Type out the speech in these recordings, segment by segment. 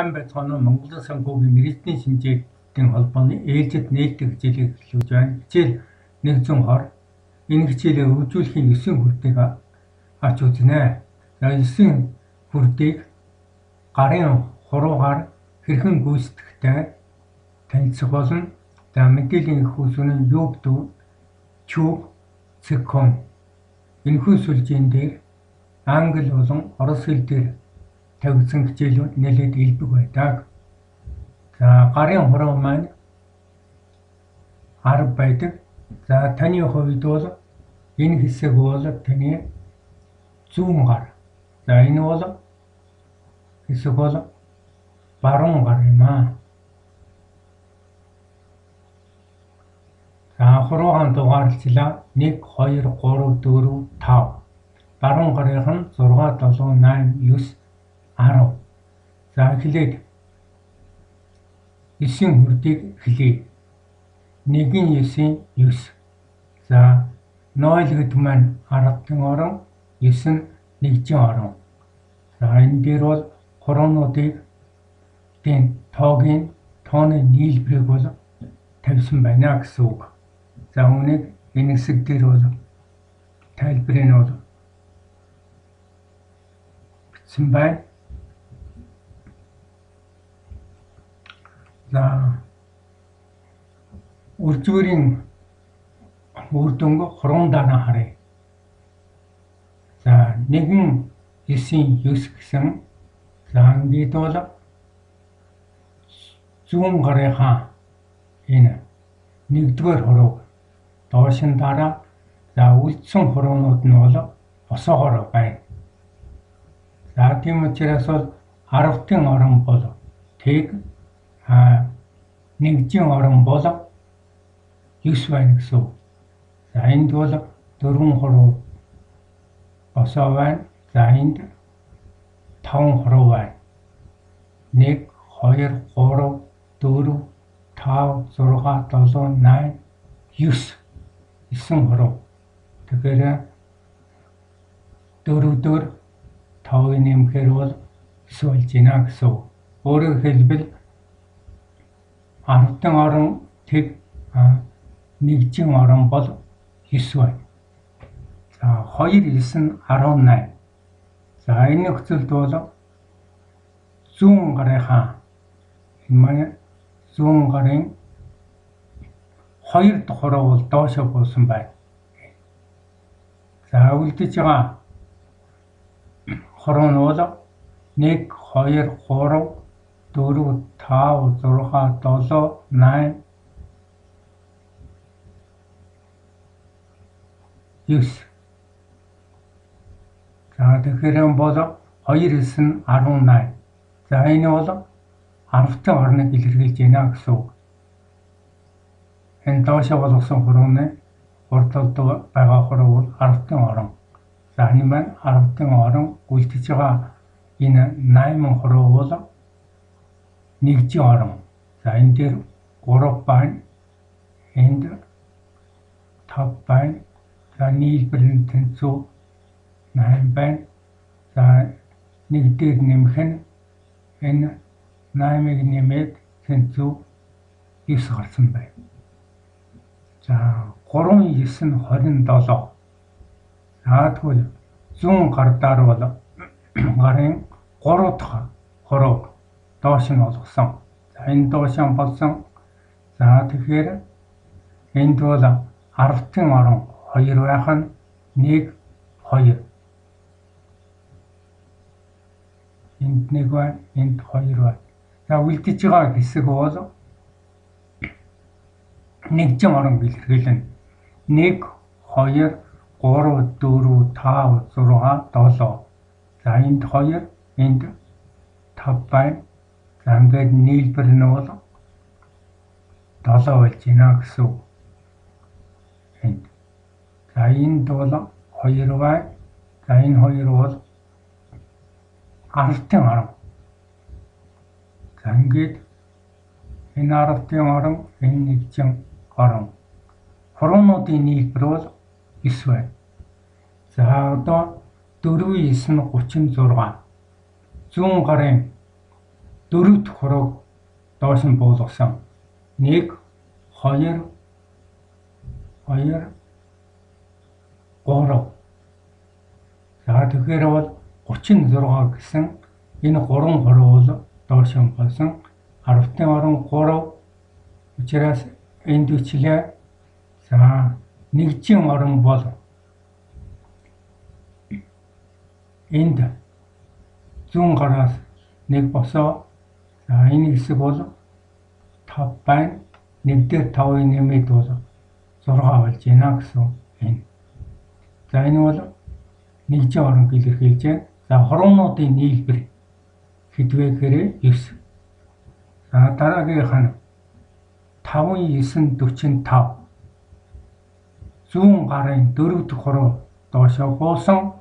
Сайн байцгаана уу Монголын санхүүгийн мэргэжлийн шинжээдийн холбооны ээлжид нээлттэй хичээлийг эхлүүлж байна. Хичээл 120 энэ хичээлээ үргэлжлүүлэхийн 9 хүрдийг авч үзнэ. За 9 хүрдийг гарын хуруугаар хэрхэн гүйцэтгэхтэй танилцах болно. За мэдээллийн их усүн юб дүү чүб циркон энэхүү сүлжээн дээр англи болон орос хэл дээр тавигдсан хичээлүүд нэлээд илбэг байдаг. За гарын хуруу маань 10 байдаг. За таны хувьд бол энэ хэсэг бол таны зүүн гар. За энэ бол хэсэг бол баруун гар юм аа. За хуруугаан дугаарлалаа 1 2 3 4 5. Баруун гарынх нь 6 7 8 9 10. За эхлээд 9 хүрдийг эхлэе. 1-ийн 9-ийн 9. За 0 гэд маань 10-ын орон 9 нь нэгжийн орон. За энэ дээр бол хуруунуудыг тийм тоогийн тооны нийлбэрийг бол тавьсан байна гэсэн үг. За үүнийг энэ хэсэг дээр бол тайлбарыг нь бол бичсэн байна. За. Үржүүрийн үр дүнг хуруунд дараа харъя. За нэгэн 9-ийн 9 гэсэн за ингээд бол зүүн гарынхаа энэ нэгдүгээр хурууг доош нь дараа за үлдсэн хуруунууд нь бол босоогоор байна. За тийм учраас бол 10-ын орон бол тэг нэгжийн орон бол 9 байна гэсэн. За энд бол дөрвөн хуруу босоо байна. За энд 5 хуруу байна. 1 2 3 4 5 6 7 8 9 9 хуруу. Тэгэхээр дөрөвдөр 5-ын нэмэхээр бол 9 болж байна гэсэн. Өөрөөр хэлбэл Анхтан орон тэг нэгжин орон бол 9 байна. За 2 9 нь 18. За энэ нөхцөлд бол зүүн гарынхаа энэ маань зүүн гарын хоёр хороо бол доошо буусан байна. За үлдэж байгаа хороо нь бол 1 2 3 4 5 6 7 8 9 За тэгэхээр бол 2 9 нь 18. За энэ бол 10-ын орныг илэрхийлж байна гэсэн үг. Энэ доошо болгосон хурууны урд талд байгаа хуруу бол 10-ын орон. За энэ маань 10-ын орон үлдэж байгаа энэ 8 хуруу бол нэгжийн орон. За энэ дээр 3 байна. Энд 5 байна. За нийлбэр нь тэнцүү 8 байна. За нэг дээр нэмэх нь энэ 8-ыг нэмээд тэнцүү 9 гарсан байна. За 3 9 нь 27. За тэгвэл 100 гар даар бол гарын 3 дахь 3 доошин олгосон. За энэ доошин болсон. За тэгэхээр энд бол 10-ын орон 2 байх нь 1 2 энд 1 бай, энд 2 бай. За үлдэж байгаа хэсэг бол нэгжин орон илэрхийлнэ. 1 2 3 4 5 6 7 за энд 2 энд 5 байна За ингээд нийлбэр бол 7 болж байна гэсэн үг. Энд. За энд бол 2 бай. За энэ 2 бол 10-ын орон. За ингээд энэ 10-ын орон, энэ нэгжин орон. Хуруунуудын нийлбэр бол 9 байна. За одоо 4 9 нь 36. Зүүн гарын дөрөв хурууг доош нь буулгасан. 1 2 2 3 За тэгэхээр бол 36 гэсэн энэ гурван хуруу бол доош нь болсон 10-ын орон 3 учраас энд үчлээ. За нэгжийн орон бол энд зүүн гараас нэг босоо. За энэ хэсэг бол 5 байна. Нэг дээр 5-ын нэмээд бол 6 болж байна гэсэн энэ. За энэ бол нэгжийн оронг илэрхийлж байна. За хороонуудын нийлбэр хэдвэ гэхээр 9. За дараагийнх нь 5945 зүүн гарын 4 дахь хуруу доошоо буусан.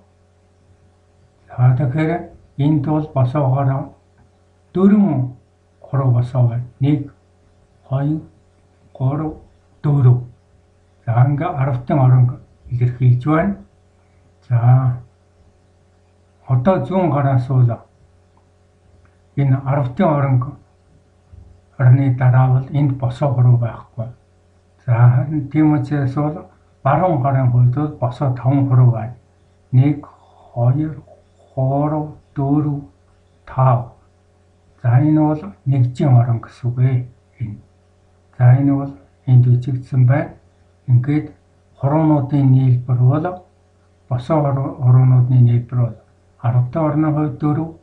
За тэгэхээр энд бол босоогоор дөрвөн хуруу босоо байна. 1 2 3 4 За ингээ 10-ын оронг илэрхийлж байна. За одоо зүүн гараас бол энэ 10-ын оронг орны дараа бол энд босоо хуруу байхгүй. За тийм учраас бол баруун гарын хувьд бол босоо 5 хуруу байна. 1 2 3 4 5 За энэ бол нэгжийн орон гэсэн үг ээ. За энэ бол энд үжигдсэн байна. Ингээд хороонуудын нийлбэр бол босоо хороонуудын нийлбэр бол 10 дахь орны хувьд 4,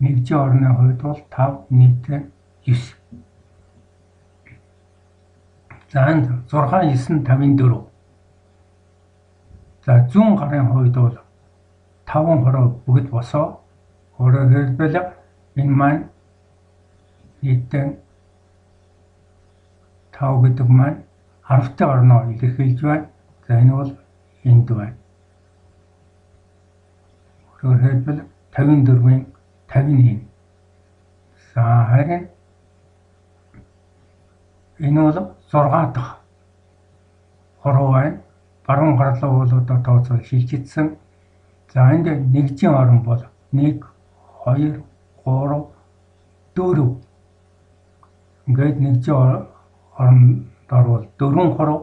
нэгжийн орны хувьд бол 5, нийтээ 9. За энд 6, 9, 54. За зүүн гарын хувьд бол 5 хороо бүгд босоо. Өөрөөр хэлбэл энэ маань нийтэн 5 гэдэг маань 10 дахь орноо илэрхийлж байна. За энэ бол энд байна. Өөрөөр хэлбэл 54-ийн 51. За харин энэ бол 6 дахь хороо байна. Баруун гарлуу бол одоо тооцоо шилжигдсэн. За энд нэгжийн орон бол 1 2 3 4 Ингээд нэгжийн орондор бол дөрвөн хуруу.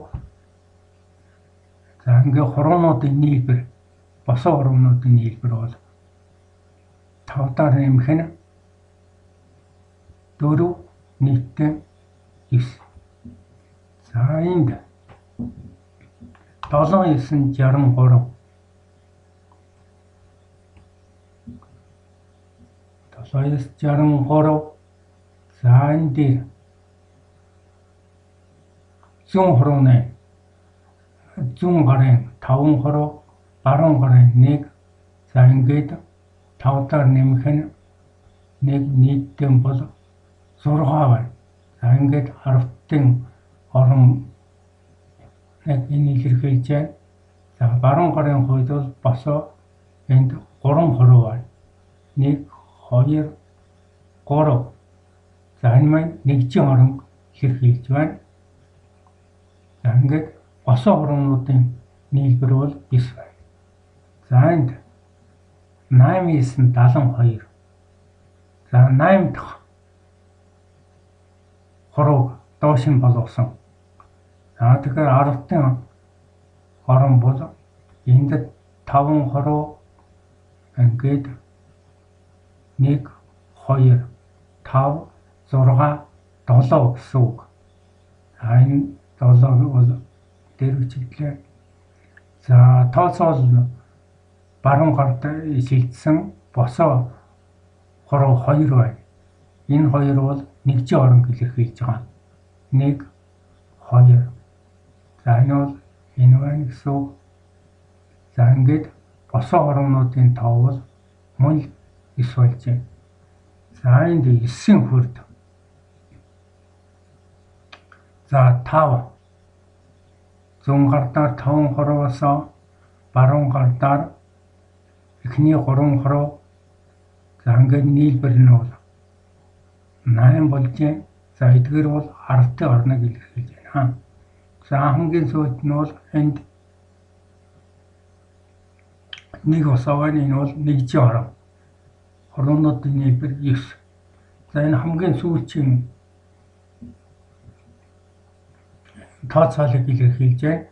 За ингээд хуруунуудын нийлбэр босоо хуруунуудын нийлбэр бол тавдаар нэмэх нь 4 нийтдээ 9. За энд 7963 7963 за энэ дээр зүүн хорооны зүүн гарын 5 хороо баруун гарын 1 за ингээд 5 дахь нэмэх нь нэг нийтдээ бол 6 байна. За ингээд 10-ын орон яг энэ илэрхийлж байна. За баруун гарын хувьд бол босоо энд 3 хороо байна. 1 2 3 За энэ маань нэгжийн орон илэрхийлж байна. За ингээд босоо хуруунуудын нийлбэр бол 9 байна. За энд 8972. За 8 дахь хурууг доош нь болгосон. За тэгэхээр 10-ын орон бол энд 5 хуруу ингээд 1 2 5 6 7 гэсэн үг. За энэ 7 бол дэрвчилээ. За тооцоол баруун гарт шилжсэн босоо хороо 2 байна. Энэ хоёр бол нэгжийн орон илэрхийлж байгаа. 1 2 За энэ бол энэ байна гэсэн үг. За ингээд босоо оронуудын тоо бол мөн 9 болж байна. За энд 9 хүрд За 5. Зүүн гардаар 5 хороосоо баруун гардаар эхний 3 хороо за ингээд нийлбэр нь бол 8 болж за эдгээр бол 10-ын орныг илэрхийлж байна. За хамгийн сүүлд нь бол энд нэг байна энэ бол нэгжийн орон. Хороонуудын нийлбэр 9. За энэ хамгийн сүүлчийн тооцоолыг илэрхийлж байна.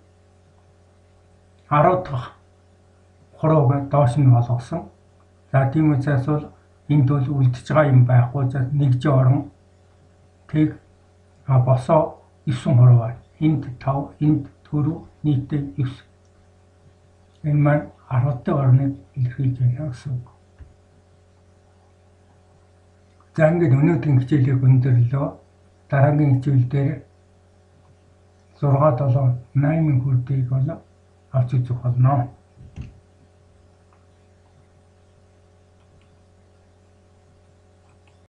10 дахь хурууг доош нь болгосон. За тийм учраас бол энд бол үлдчихэж байгаа юм байхгүй. За нэгж орон тэг а босоо 9 хуруу байна. Энд 5, энд 4, нийтдээ 9. Энэ маань 10 дахь орныг илэрхийлж байна гэсэн үг. За ингээд өнөөдрийн хичээлийг өндөрлөө. Дараагийн хичээл дээр 6 7 8 хүрдгийг бол авч үзэх болно.